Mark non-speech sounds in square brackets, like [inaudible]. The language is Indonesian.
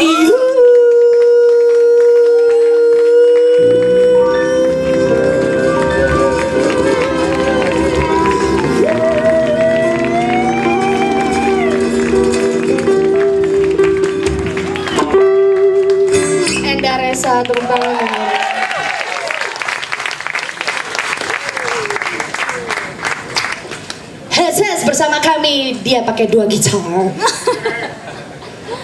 you. Enda tepuk tangan. Hes, hes bersama kami dia pakai dua gitar. [laughs]